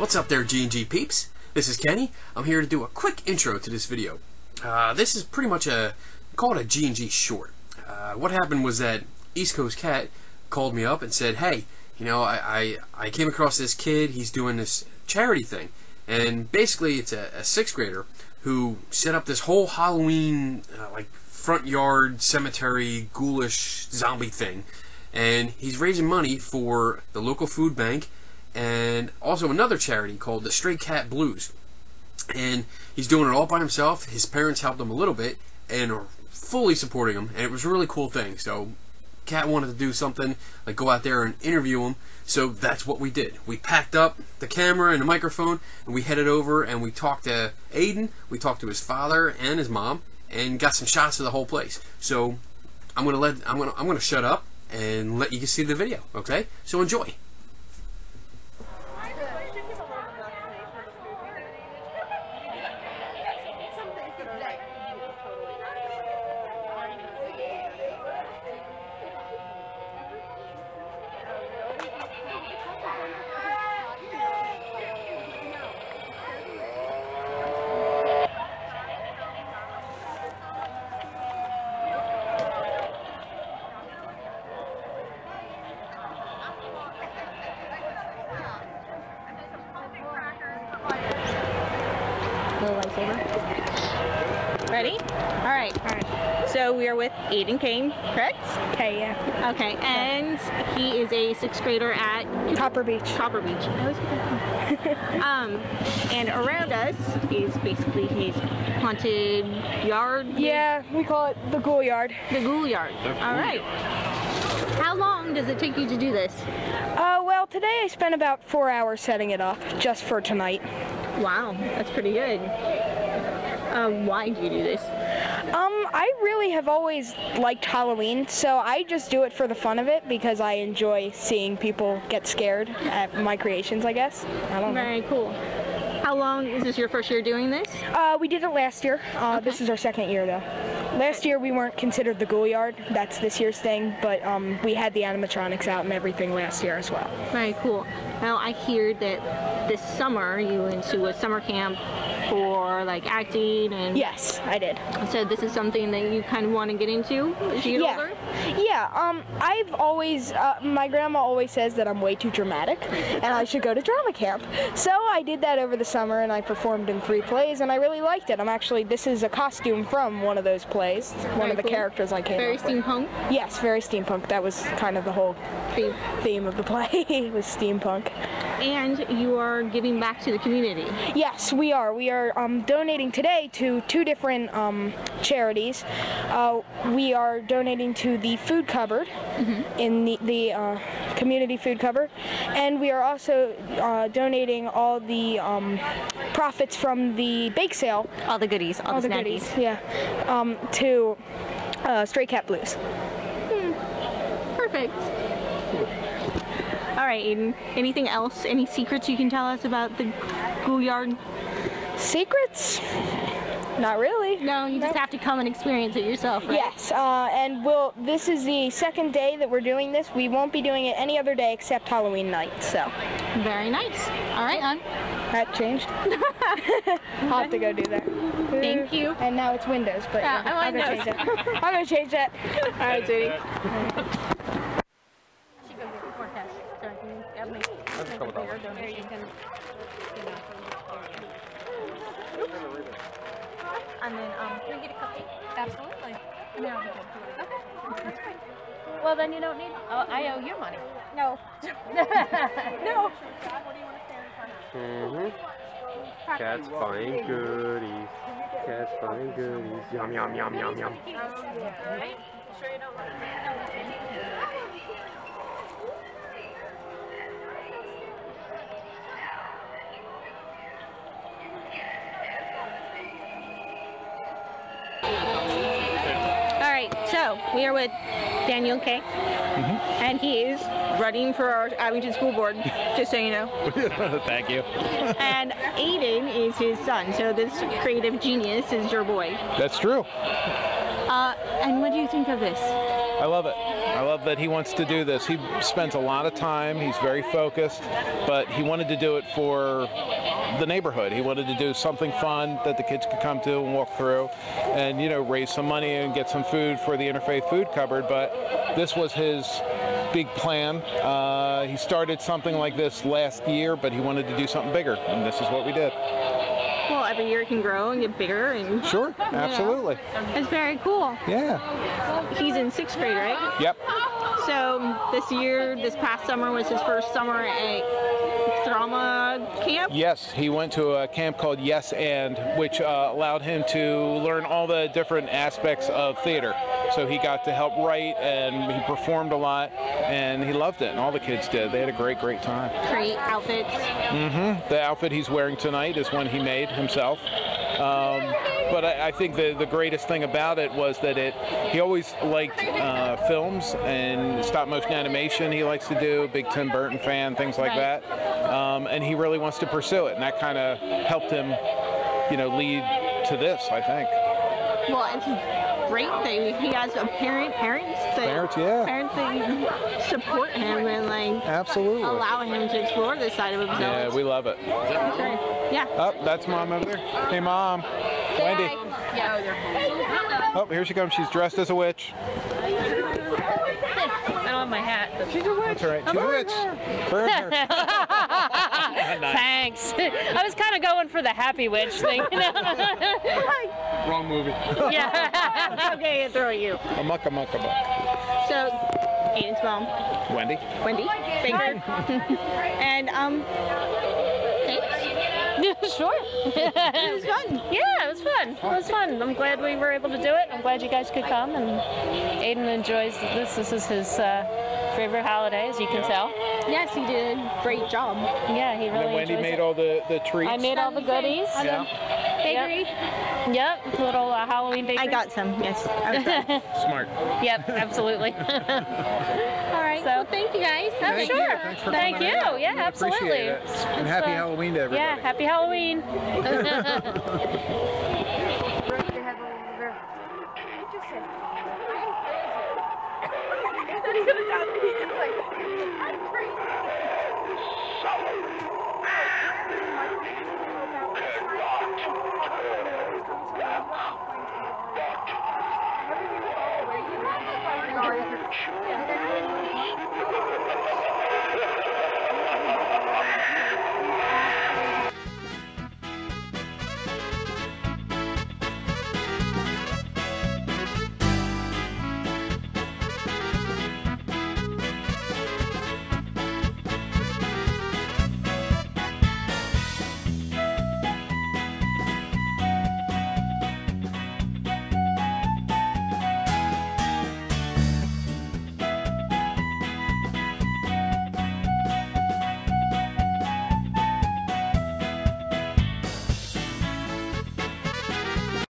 What's up there, G&G peeps? This is Kenny. I'm here to do a quick intro to this video. Uh, this is pretty much a, call it a G&G short. Uh, what happened was that East Coast Kat called me up and said, hey, you know, I, I, I came across this kid, he's doing this charity thing. And basically it's a, a sixth grader who set up this whole Halloween, uh, like, front yard cemetery ghoulish zombie thing and he's raising money for the local food bank and also another charity called the Stray Kat Blues. And he's doing it all by himself. His parents helped him a little bit and are fully supporting him, and it was a really cool thing. So, Cat wanted to do something like go out there and interview him. So that's what we did. We packed up the camera and the microphone, and we headed over and we talked to Aidan. We talked to his father and his mom, and got some shots of the whole place. So I'm gonna let I'm gonna I'm gonna shut up and let you see the video. Okay? So enjoy. Ready? All right. All right. So we are with Aidan Kane, correct? Okay, yeah. Okay. And he is a sixth grader at Copper Beech. Copper Beech. I always um, and around us is basically his haunted yard. Yeah, we call it the Ghoul Yard. The ghoul yard. All right. How long does it take you to do this? Uh, well, today I spent about four hours setting it up just for tonight. Wow, that's pretty good. Um, why do you do this? Um, I really have always liked Halloween, so I just do it for the fun of it because I enjoy seeing people get scared at my creations, I guess. I don't know. Very cool. How long is this your first year doing this? Uh, we did it last year. Uh, Okay. This is our second year, though. Last year we weren't considered the Ghoul Yard. That's this year's thing, but um, we had the animatronics out and everything last year as well. Very cool. Now I hear that this summer you went to a summer camp for like acting and Yes, I did. so this is something that you kind of want to get into as you get Yeah. older. Yeah, um, I've always, uh, my grandma always says that I'm way too dramatic and I should go to drama camp. So I did that over the summer and I performed in three plays and I really liked it. I'm actually, this is a costume from one of those plays, one Very of the cool. characters I came Very up with. steampunk. Yes, very steampunk. That was kind of the whole theme. theme of the play was steampunk. And you are giving back to the community. Yes, we are. We are um, donating today to two different um, charities. Uh, we are donating to the food cupboard in the, the uh, community food cupboard, and we are also uh, donating all the um, profits from the bake sale, All the goodies, all, all the, the goodies, yeah, um, to uh, Stray Cat Blues. Perfect. All right, Aidan. Anything else? Any secrets you can tell us about the ghoul yard? Secrets? Not really. No, you just have to come and experience it yourself, right? Yes, uh, and we'll. This is the second day that we're doing this. We won't be doing it any other day except Halloween night. So Very nice. All right, on. that changed. I'll have to go do that. Thank you. And now it's Windows, but Yeah, yeah, I'm I'm gonna Windows. change that. I'm gonna change that. All right, sweetie. And then, um, can we get a cupcake? Absolutely. And then I'll be good. Okay, that's fine. Well, then you don't need. Oh, I owe you money. No. no. Mm-hmm. Kat's buying goodies. Cats buying goodies. Yum, yum, yum, yum, yum. Right? Sure you don't want All we are with Daniel K. And he is running for our Abington School Board, just so you know. Thank you. And Aidan is his son, so this creative genius is your boy. That's true. Uh, and what do you think of this? I love it. I love that he wants to do this. He spends a lot of time. He's very focused, but he wanted to do it for the neighborhood. He wanted to do something fun that the kids could come to and walk through, and you know raise some money and get some food for the interfaith food cupboard. But this was his big plan. Uh, he started something like this last year, but he wanted to do something bigger, and this is what we did. Every year it can grow and get bigger, and Sure, absolutely. it's very cool. Yeah. He's in sixth grade, right? Yep. So this year, this past summer was his first summer at drama camp. Yes, he went to a camp called Yes and, which uh, allowed him to learn all the different aspects of theater. So he got to help write and he performed a lot and he loved it and all the kids did. They had a great, great time. Create outfits. Mm-hmm. The outfit he's wearing tonight is one he made himself. Um, but I, I think the, the greatest thing about it was that it he always liked uh, films and stop motion animation he likes to do, big Tim Burton fan, things like Right. that. Um, and he really wants to pursue it, and that kind of helped him, you know, lead to this. I think. Well, it's a great thing. he has a parent, parents that Parents, yeah. parents that support him and like Absolutely. allow him to explore this side of himself. Yeah, we love it. Sure. Yeah. Oh, that's mom over there. Hey, mom. Wendy. Oh, here she comes. She's dressed as a witch. I don't have my hat. She's a witch. That's all right. She's a witch. Burn her. Thanks. I was kind of going for the happy witch thing. you know? Wrong movie. yeah. okay, I throw you. A muck, a muck, a muck. So, Aidan's mom, Wendy. Wendy Baker, and um, thanks. sure. It was fun. Yeah, it was fun. It was fun. I'm glad we were able to do it. I'm glad you guys could come. And Aidan enjoys this. This is his uh, favorite holiday, as you can tell. Yes, he did a great job. Yeah, he And really then Wendy enjoys made it. all the, the treats. I made all the goodies. Yeah. Bakery. Yep, little uh, Halloween bakery. I got some. Yes. I was done. Smart. Yep, absolutely. right. So well, thank you guys. Thank sure. You. Thanks for thank you. Out. Yeah, we absolutely. It. And happy uh, Halloween to everybody. Yeah, happy Halloween. I'm crazy.